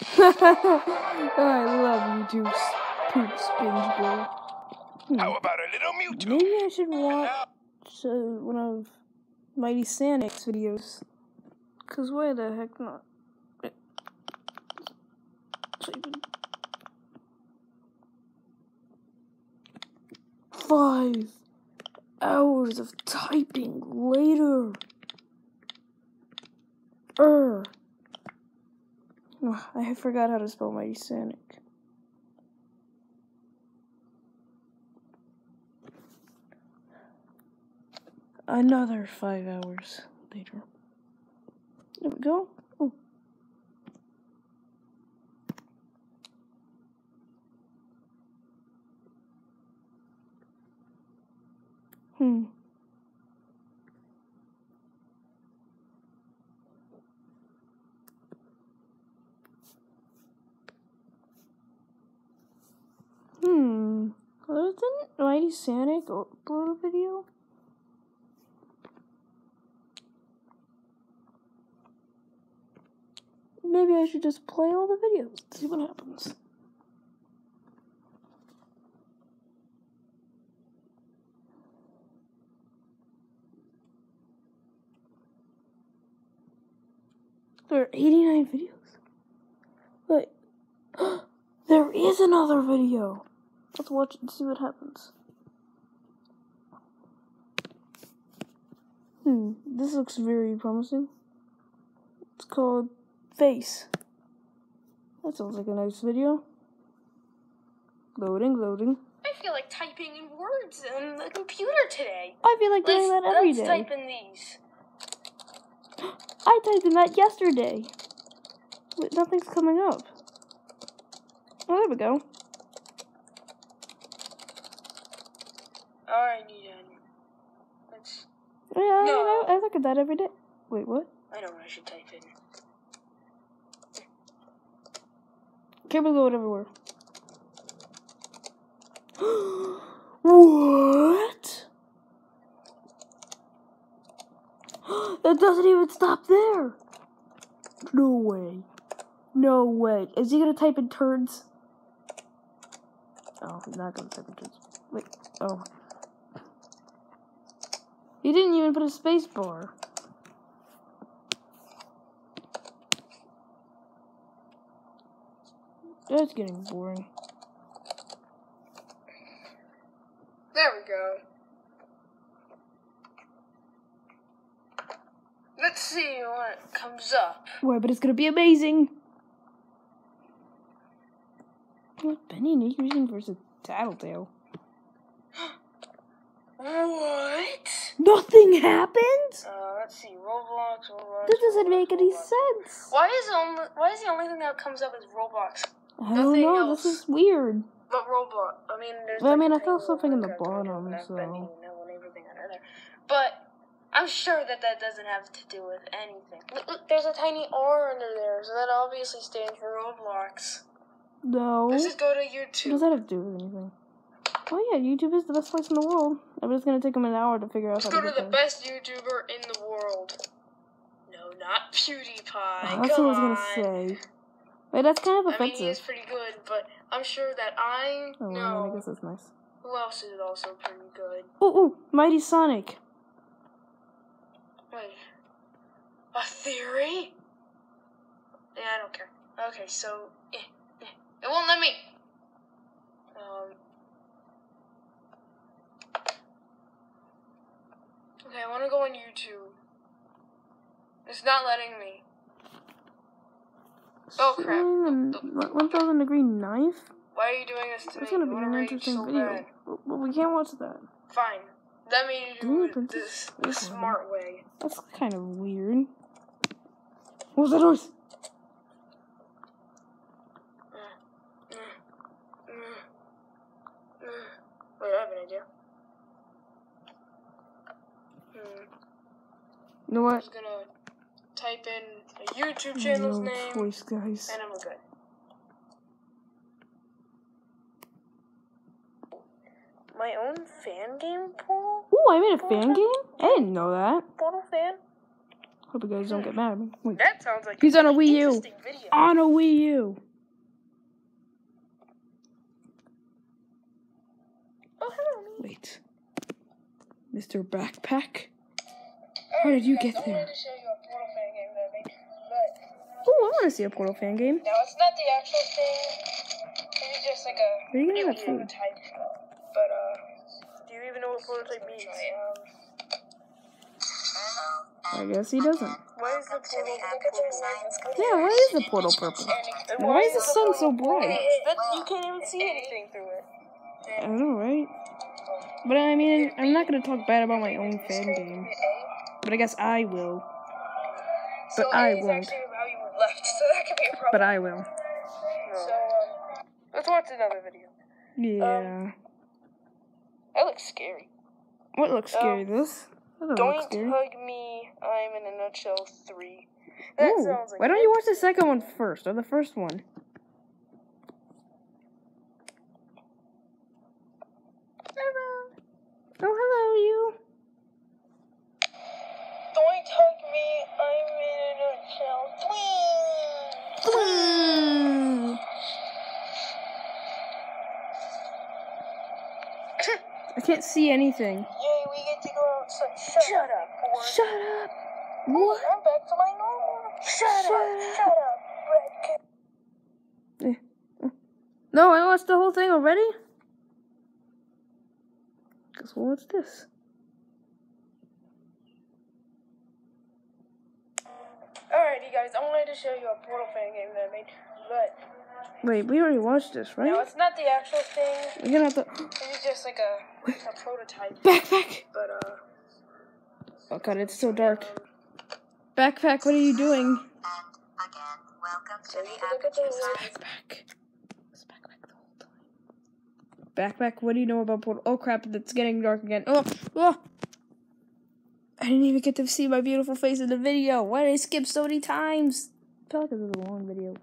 I love YouTube's poop bowl. Hmm. How about a little Mewtwo? Maybe I should watch uh, one of Mighty Sanic's videos. Cause why the heck not? Five hours of typing later. I forgot how to spell Mighty Sonic. Another five hours later. There we go. Oh. Hmm. Didn't Mighty Sanic upload a video? Maybe I should just play all the videos, see what happens. There are 89 videos. Wait. there is another video. Let's watch it and see what happens. Hmm, this looks very promising. It's called Face. That sounds like a nice video. Loading, loading. I feel like typing in words on the computer today. I feel like doing let's, that every let's day. type in these. I typed in that yesterday. Wait, nothing's coming up. Oh, there we go. Alright, Eden. Let's. Yeah, I, No. I, I look at that every day. Wait, what? I know what I should type in. Cables going everywhere. what? that doesn't even stop there. No way. No way. Is he gonna type in turds? Oh, he's not gonna type in turds. Wait. Oh. He didn't even put a space bar. That's getting boring. There we go. Let's see what comes up. Why, but it's gonna be amazing. What Benny and using versus Tattletale? What? Nothing happened. Uh, let's see. Roblox. Roblox. That doesn't make any Roblox. sense. Why is the only Why is the only thing that comes up is Roblox? I don't Nothing know. else. This is weird. But Roblox. I mean, there's. Well, I like, mean, I tiny something in the bottom, so- been eating that and everything under there. But I'm sure that that doesn't have to do with anything. Look, look, there's a tiny R under there, so that obviously stands for Roblox. No. Let's just go to What YouTube. does that have to do with anything? Oh yeah, YouTube is the best place in the world. I bet it's gonna take them an hour to figure out Let's how go to the there. best YouTuber in the world. No, not PewDiePie. Oh, that's Come what I was gonna say. Wait, that's kind of I mean, he is pretty good, but I'm sure that I Oh, well, know I guess that's nice. who else is also pretty good. Ooh, ooh, Mighty Sonic. Wait, a theory? Yeah, I don't care. Okay, so eh, eh. it won't let me. Um. Okay, I want to go on YouTube. It's not letting me. Oh, crap. Swing a one thousand degree knife. Why are you doing this to That's me? gonna be an interesting so video. bad. But we can't watch that. Fine. Let me Disney do it Princess this smart way. That's kind of weird. What was that noise? Wait, I have an idea. Hmm. You know what? I'm what? just gonna type in a YouTube channel's no name, choice, guys. and I'm good. My own fan game pool? Ooh, I made a fan game? I didn't know that. Portal fan? Hope you guys don't get mad at me. Wait. That sounds like He's on a Wii U. video. On a Wii U. Oh, hello, me. Wait. Mr. Backpack? How did you get there? wanted to show you a Portal fan game that I made, but Oh, I want to see a Portal fan game. no, it's not the actual thing. It's just like a Where are you getting new that food? prototype. But uh, do you even know what prototype means? I guess he doesn't. Why is the portal? Look at. Yeah, why is the portal purple? And Why is the sun so bright? That, you can't even see anything through it. I don't know, right? But I mean, I'm not gonna talk bad about my own fan game. But I guess I will. But so I A is won't. actually about you left, so that could be a problem. But I will. So um, let's watch another video. Yeah. That looks scary. What looks scary? This? That doesn't look Don't scary. hug me. I'm in a nutshell three. That Ooh, sounds like why don't you watch the second one first, or the first one? Hello. Oh, hello, you. Don't hug me. I'm in a nutshell three. I can't see anything. Yay, we get to go outside. Shut, Shut up. Boy. Shut up. What? I'm back to my normal. Shut, Shut up. Shut up. Red eh. No, I watched the whole thing already. Well, what's this? Alrighty, guys, I wanted to show you a Portal fan game that I made, but Wait, we already watched this, right? no, it's not the actual thing. We're gonna have to. It's just like a, a prototype. Backpack! But uh, Oh god, it's so dark. Backpack, what are you doing? And again, welcome to so you the can look at the Aperture. Backpack. It's backpack the whole time. Backpack, what do you know about Portal? Oh crap, it's getting dark again. Oh, oh! I didn't even get to see my beautiful face in the video. Why did I skip so many times? I feel like this is a long video.